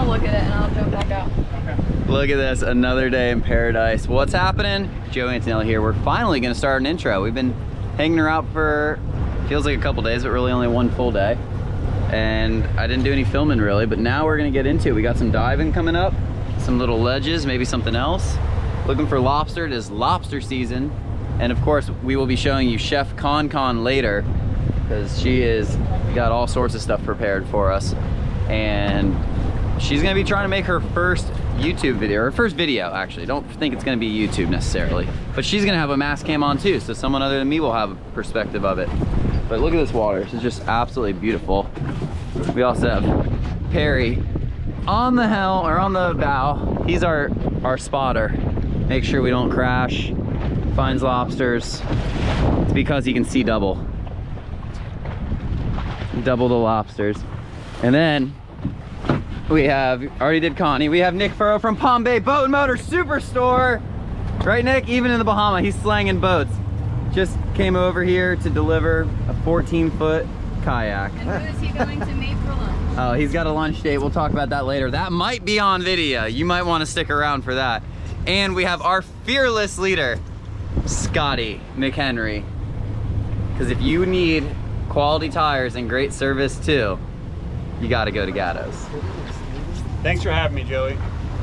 look at it and I'll jump back out. Look at this, another day in paradise. What's happening? Joe Antonelli here. We're finally gonna start an intro. We've been hanging her out for, feels like a couple days, but really only one full day. And I didn't do any filming really, but now we're gonna get into it. We got some diving coming up, some little ledges, maybe something else. Looking for lobster, it is lobster season. And of course, we will be showing you Chef Con Con later, because she is got all sorts of stuff prepared for us. And she's gonna be trying to make her first YouTube video, her first video actually. Don't think it's gonna be YouTube necessarily. But she's gonna have a mask cam on too, so someone other than me will have a perspective of it. But look at this water, is just absolutely beautiful. We also have Perry on the helm, or on the bow. He's our, our spotter. Make sure we don't crash. Finds lobsters. It's because he can see double. Double the lobsters. And then we have, already did Connie, we have Nick Furrow from Palm Bay Boat and Motor Superstore. Right, Nick? Even in the Bahama, he's slanging boats. Just came over here to deliver a 14 foot kayak. And who is he going to meet for lunch? Oh, he's got a lunch date. We'll talk about that later. That might be on video. You might want to stick around for that. And we have our fearless leader, Scotty McHenry. Because if you need quality tires and great service too, you got to go to Gatto's. Thanks for having me, Joey.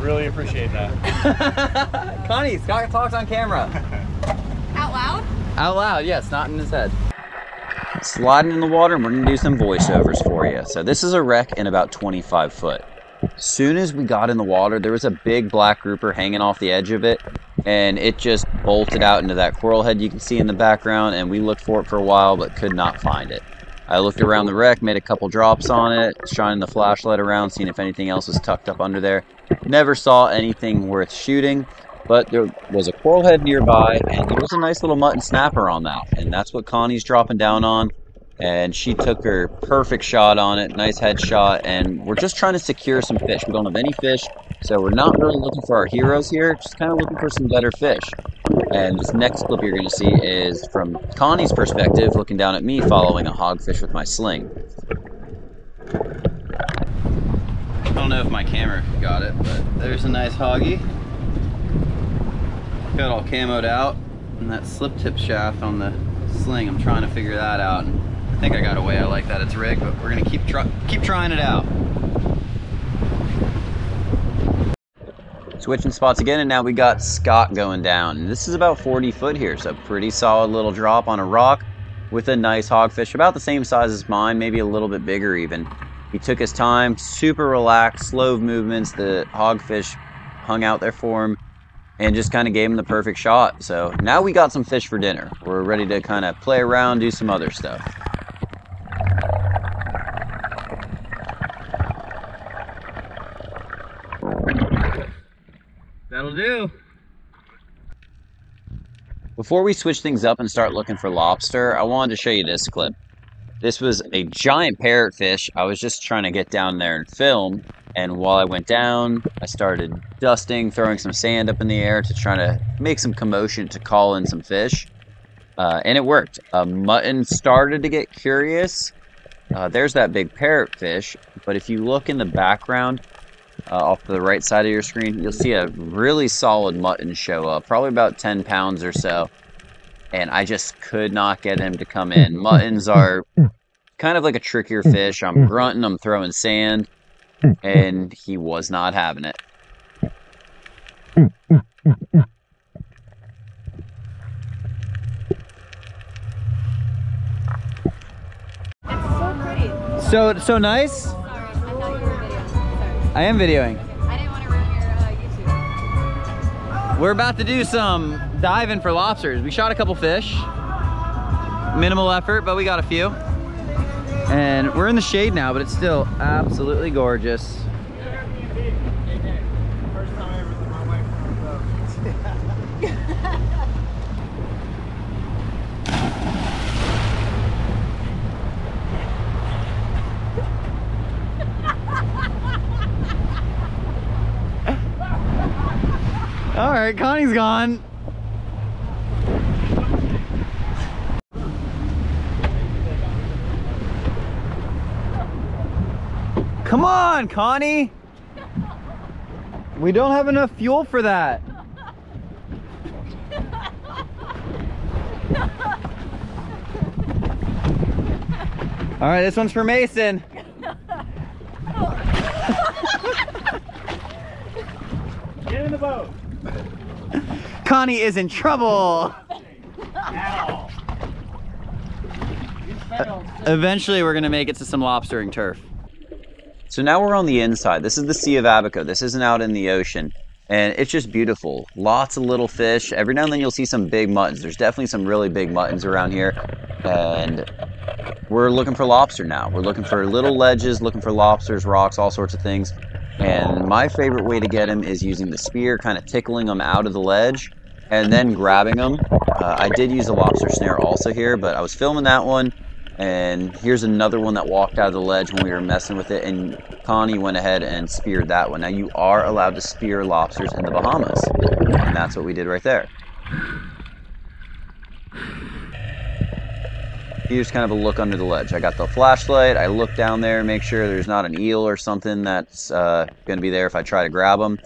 Really appreciate that. Connie, Scott talks on camera. Out loud? Out loud, yes, not in his head. Sliding in the water, and we're gonna do some voiceovers for you. So this is a wreck in about 25 foot. As soon as we got in the water, there was a big black grouper hanging off the edge of it, and it just bolted out into that coral head you can see in the background, and we looked for it for a while, but could not find it. I looked around the wreck, made a couple drops on it, shining the flashlight around, seeing if anything else was tucked up under there. Never saw anything worth shooting, but there was a coral head nearby, and there was a nice little mutton snapper on that, and that's what Connie's dropping down on. And she took her perfect shot on it, nice headshot, and we're just trying to secure some fish. We don't have any fish, so we're not really looking for our heroes here, just kind of looking for some better fish. And this next clip you're going to see is from Connie's perspective, looking down at me following a hogfish with my sling. I don't know if my camera got it, but there's a nice hoggy. Got all camoed out, and that slip tip shaft on the sling, I'm trying to figure that out. And I think I got a way I like that it's rigged, but we're gonna keep, keep trying it out. Switching spots again, and now we got Scott going down. This is about 40 foot here, so pretty solid little drop on a rock with a nice hogfish, about the same size as mine, maybe a little bit bigger even. He took his time, super relaxed, slow movements. The hogfish hung out there for him and just kind of gave him the perfect shot. So now we got some fish for dinner. We're ready to kind of play around, do some other stuff. That'll do. Before we switch things up and start looking for lobster, I wanted to show you this clip. This was a giant parrotfish. I was just trying to get down there and film. And while I went down, I started dusting, throwing some sand up in the air to try to make some commotion to call in some fish. Uh, and it worked. A mutton started to get curious. Uh, there's that big parrotfish. But if you look in the background, uh, off to the right side of your screen, you'll see a really solid mutton show up, probably about 10 pounds or so. And I just could not get him to come in. Muttons are kind of like a trickier fish. I'm grunting, I'm throwing sand, and he was not having it. It's so pretty. So, so nice. I am videoing. I didn't want to ruin your uh, YouTube. We're about to do some diving for lobsters. We shot a couple fish. Minimal effort, but we got a few. And we're in the shade now, but it's still absolutely gorgeous. First time I ever threw my wife from a boat. All right, Connie's gone. Come on, Connie. We don't have enough fuel for that. All right, this one's for Mason. Get in the boat. Connie is in trouble. Ow. Eventually, we're gonna make it to some lobstering turf. So now we're on the inside. This is the Sea of Abaco. This isn't out in the ocean. And it's just beautiful. Lots of little fish. Every now and then you'll see some big muttons. There's definitely some really big muttons around here. And we're looking for lobster now. We're looking for little ledges, looking for lobsters, rocks, all sorts of things. And my favorite way to get them is using the spear, kind of tickling them out of the ledge and then grabbing them. Uh, I did use a lobster snare also here, but I was filming that one. And here's another one that walked out of the ledge when we were messing with it, and Connie went ahead and speared that one. Now you are allowed to spear lobsters in the Bahamas, and that's what we did right there. Here's kind of a look under the ledge. I got the flashlight. I look down there, make sure there's not an eel or something that's uh, going to be there if I try to grab them.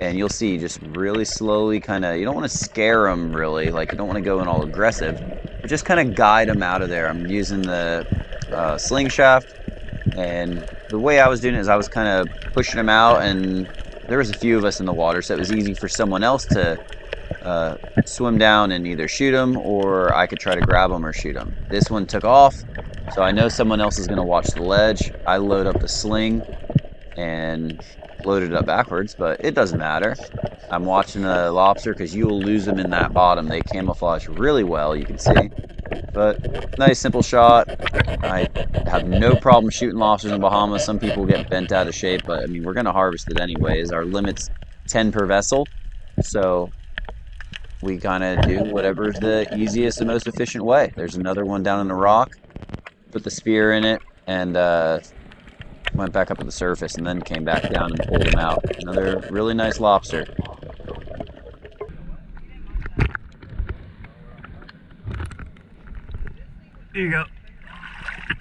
And you'll see, just really slowly, kind of. You don't want to scare them, really. Like you don't want to go in all aggressive, but just kind of guide them out of there. I'm using the uh, sling shaft, and the way I was doing it is I was kind of pushing them out, and there was a few of us in the water, so it was easy for someone else to uh, swim down and either shoot them or I could try to grab them or shoot them. This one took off, so I know someone else is going to watch the ledge. I load up the sling and load it up backwards, but it doesn't matter. I'm watching a lobster because you will lose them in that bottom. They camouflage really well, you can see. But nice simple shot. I have no problem shooting lobsters in Bahamas. Some people get bent out of shape, but I mean we're gonna harvest it anyways. Our limit's 10 per vessel, so we kind of do whatever's the easiest and most efficient way. There's another one down in the rock. Put the spear in it and uh, went back up to the surface and then came back down and pulled him out. Another really nice lobster. Here you go.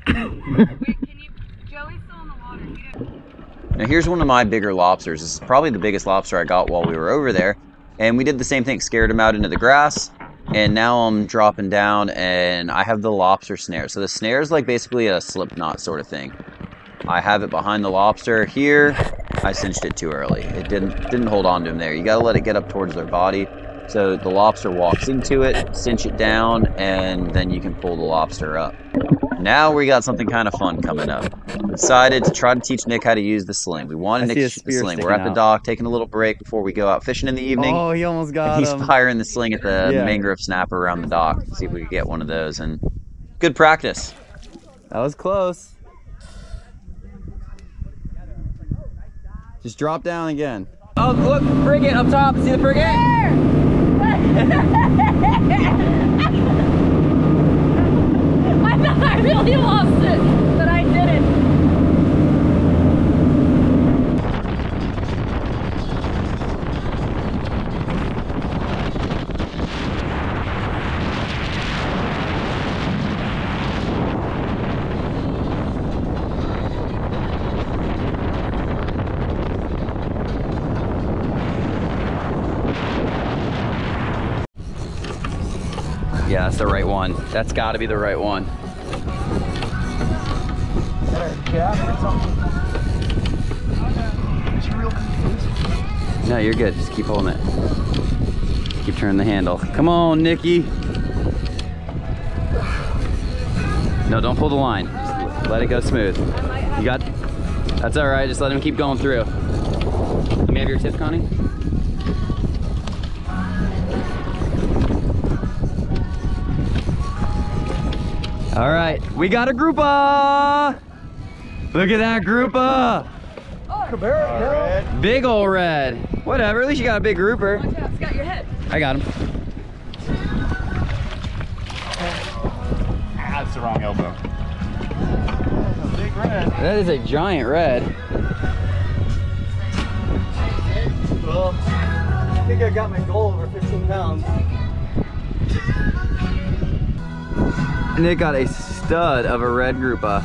Wait, you? Joey's still in the water. You don't- Now here's one of my bigger lobsters. This is probably the biggest lobster I got while we were over there. And we did the same thing, scared him out into the grass. And now I'm dropping down and I have the lobster snare. So the snare is like basically a slip knot sort of thing. I have it behind the lobster here. I cinched it too early. It didn't didn't hold on to him there. You gotta let it get up towards their body. So the lobster walks into it, cinch it down, and then you can pull the lobster up. Now we got something kind of fun coming up. Decided to try to teach Nick how to use the sling. We wanted I Nick to shoot the sling. We're at the dock taking a little break before we go out fishing in the evening. Oh, he almost got he's him. firing the sling at the Yeah. mangrove snapper around the dock. See if we can get one of those. And good practice. That was close. Just drop down again. Oh, look, frigate up top. See the frigate? I thought I really lost it, but I didn't. Yeah, that's the right one. That's got to be the right one. No, you're good. Just keep holding it. Keep turning the handle. Come on, Nikki. No, don't pull the line. Just let it go smooth. You got. That's all right. Just let him keep going through. Let me have your tip, Connie. All right, we got a groupa. Look at that grouper. Big old red. Whatever, at least you got a big grouper. Watch out, it's got your head. I got him. Ah, That's the wrong elbow. Red. That is a giant red. Well, I think I got my goal over 15 pounds. Nick got a stud of a red grouper.